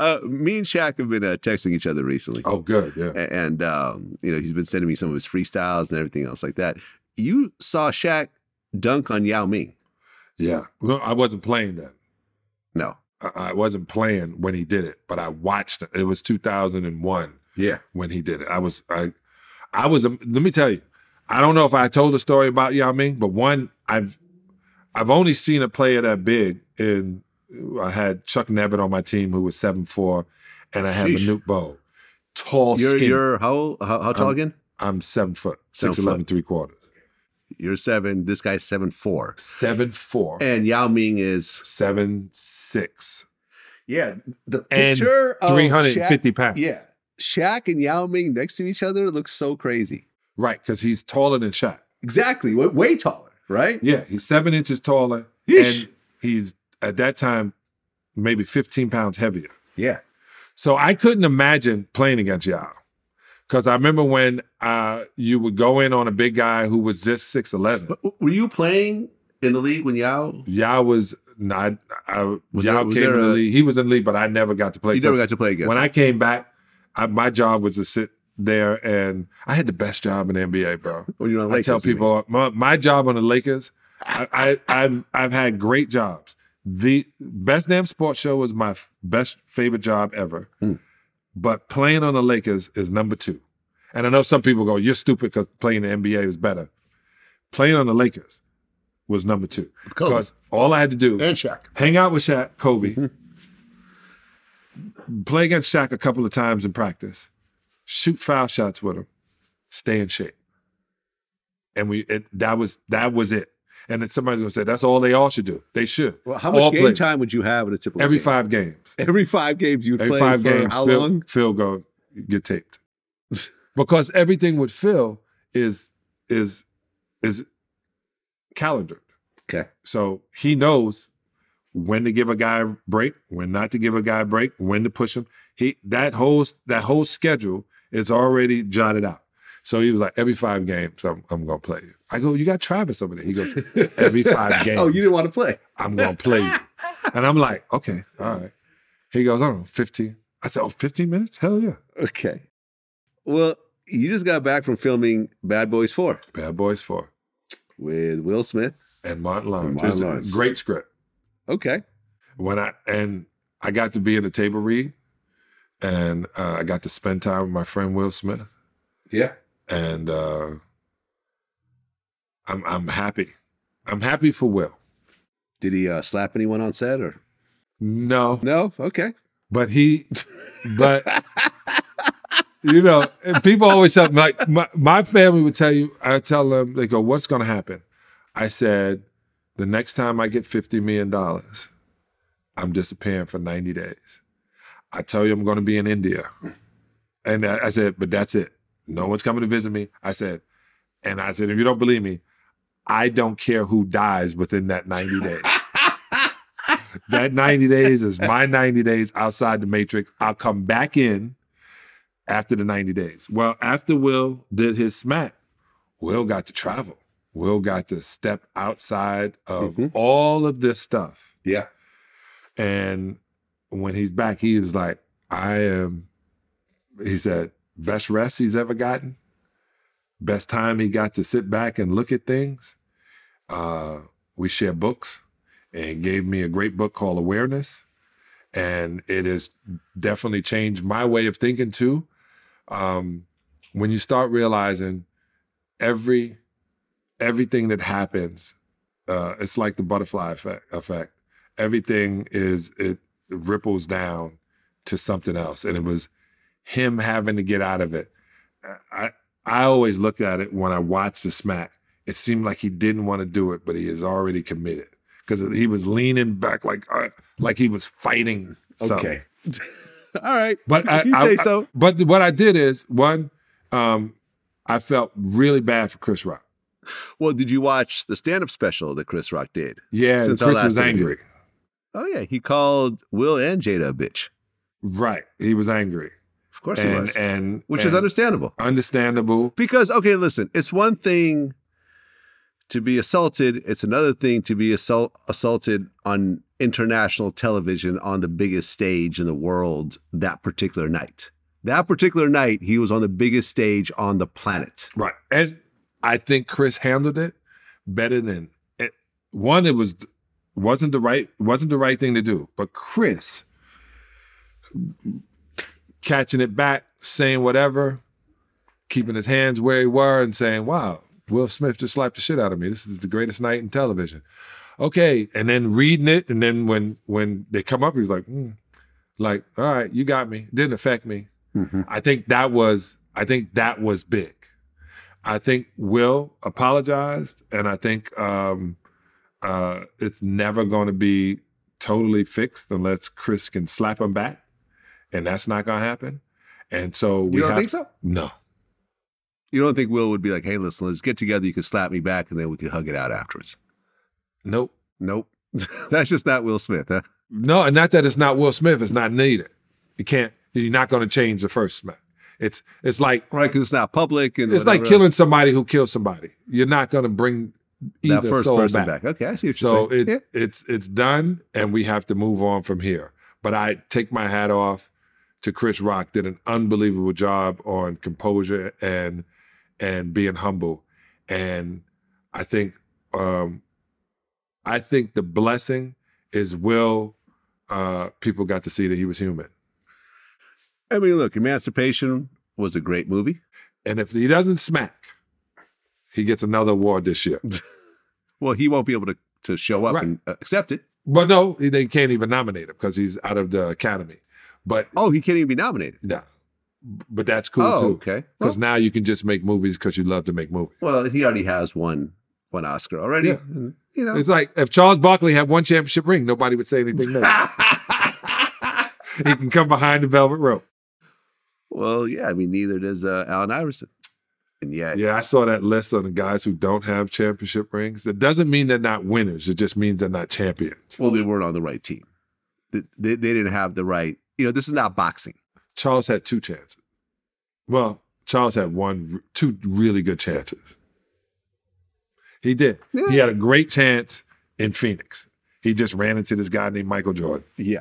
Uh, me and Shaq have been uh, texting each other recently. Oh, good. Yeah. And, um, you know, he's been sending me some of his freestyles and everything else like that. You saw Shaq dunk on Yao Ming. Yeah. Well, I wasn't playing then. No. I, I wasn't playing when he did it, but I watched it. It was 2001 Yeah. when he did it. I was, I, I was. um, Let me tell you, I don't know if I told the story about Yao Ming, but one, I've, I've only seen a player that big. In I had Chuck Nevitt on my team who was seven four, and I had Sheesh. Manute Bol, tall, You're, skinny. you're how, how, how tall Um, again? I'm seven foot, Seven six eleven, three quarters, You're seven. This guy's seven four. seven four, And Yao Ming is seven six, yeah. The and picture of three hundred and fifty Shaq- pounds. Yeah, Shaq and Yao Ming next to each other looks so crazy. right, because he's taller than Shaq. Exactly, way, way taller, right? Yeah, he's seven inches taller, Yeesh. and he's at that time maybe 15 pounds heavier. Yeah. So I couldn't imagine playing against y'all. Because I remember when uh, you would go in on a big guy who was just 6'11. But were you playing in the league when Yao? Yao was not, I, Was Yao there- was came in the a- league. He was in the league, but I never got to play. You never got to play against. when him. I came back, I, my job was to sit there and I had the best job in the NBA, bro. when you were on I Lakers, tell people my, my job on the Lakers, I, I, I've I've had great jobs. The best damn sports show was my best favorite job ever, Hmm. but playing on the Lakers is number two. And I know some people go, "You're stupid because playing the NBA is better." Playing on the Lakers was number two because all I had to do and Shaq. hang out with Shaq, Kobe, Mm-hmm. play against Shaq a couple of times in practice, shoot foul shots with him, stay in shape. And we it, that was that was it. And then somebody's gonna say that's all they all should do. They should. Well, how much All game play. time would you have in a typical Every game? five games. Every five games you'd Every play five for games. how Phil, long? Phil go get taped. because everything with Phil is is is calendared. Okay. So he knows when to give a guy a break, when not to give a guy a break, when to push him. He that whole that whole schedule is already jotted out. So he was like, every five games, I'm, I'm gonna play you. I go, you got Travis over there. He goes, every five games, Oh, you didn't want to play. I'm gonna play you. And I'm like, okay, all right. He goes, I don't know, 15. I said, oh, 15 minutes? Hell yeah. Okay. Well, you just got back from filming Bad Boys 4 Bad Boys 4 with Will Smith. and Martin Lawrence. Martin Lawrence. great script. Okay. when I and I got to be in the table read, and uh, I got to spend time with my friend Will Smith, Yeah. And uh, I'm I'm happy. I'm happy for Will. Did he uh, slap anyone on set or? No, No. Okay. but he, but you know, people always tell like my my family would tell you. I tell them they go, "What's going to happen?" I said, "The next time I get fifty million dollars, I'm disappearing for ninety days." I tell you, I'm going to be in India, and I I said, "But that's it. No one's coming to visit me." I said, and I said, "If you don't believe me, I don't care who dies within that ninety days." that 90 days is my 90 days outside the matrix. I'll come back in after the 90 days. Well, after Will did his smack, Will got to travel. Will got to step outside of Mhm. all of this stuff. Yeah. And when he's back, he was like, I am, he said, best rest he's ever gotten, best time he got to sit back and look at things. Uh, we share books and gave me a great book called Awareness. And it has definitely changed my way of thinking too. Um, when you start realizing every everything that happens, uh, it's like the butterfly effect, effect. Everything is it ripples down to something else, and it was him having to get out of it. I I always looked at it when I watched the smack. It seemed like he didn't want to do it, but he is already committed because he was leaning back like uh, like he was fighting. Something. Okay. All right. But if I, you say I- so. But what I did is one, um, I felt really bad for Chris Rock. Well, did you watch the stand-up special that Chris Rock did? Yeah, Since our Chris last was interview. angry. Oh yeah, he called Will and Jada a bitch. Right, he was angry, Of course he and was, and which and is understandable. understandable. Because okay, listen, it's one thing to be assaulted; it's another thing to be assault assaulted on international television on the biggest stage in the world that particular night. That particular night, he was on the biggest stage on the planet. Right. And I think Chris handled it better than it, one, it was wasn't the right wasn't the right thing to do. But Chris catching it back, saying whatever, keeping his hands where he were and saying, Wow, Will Smith just slapped the shit out of me. This is the greatest night in television. Okay. And then reading it, and then when when they come up, he's like, mm. like, all right, you got me. Didn't affect me. Mm-hmm. I think that was I think that was big. I think Will apologized, and I think um, uh, it's never going to be totally fixed unless Chris can slap him back, and that's not going to happen. And so we You don't have think so? No, You don't think Will would be like, hey, listen, let's get together. You can slap me back and then we can hug it out afterwards. nope, Nope. That's just not Will Smith, huh? no, and not that it's not Will Smith. It's not needed. You can't. You're not going to change the first smack. It's it's like Right, because it's not public and it's like killing somebody who killed somebody. You're not going to bring either that first soul person back. back. Okay, I see what you're So saying. it's it's it's done, and we have to move on from here. But I take my hat off to Chris Rock. Did an unbelievable job on composure and and being humble. And I think um, I think the blessing is Will. Uh, people got to see that he was human. I mean, look, Emancipation was a great movie. And if he doesn't smack, he gets another award this year. Well, he won't be able to, to show up Right. and uh, accept it. But no, they can't even nominate him because he's out of the academy. But Oh, he can't even be nominated. No. But that's cool oh, too. okay. Because now you can just make movies because you love to make movies. Well, he already has one one Oscar already. Yeah. And, You know, It's like if Charles Barkley had one championship ring, nobody would say anything he can come behind the velvet rope. well, yeah. I mean, neither does uh, Allen Iverson. And yet, Yeah, I saw that list on the guys who don't have championship rings. That doesn't mean they're not winners. It just means they're not champions. well, they weren't on the right team. They, they, they didn't have the right. You know, this is not boxing. Charles had two chances. Well, Charles had one, two really good chances. He did. Yeah. He had a great chance in Phoenix. He just ran into this guy named Michael Jordan. Yeah.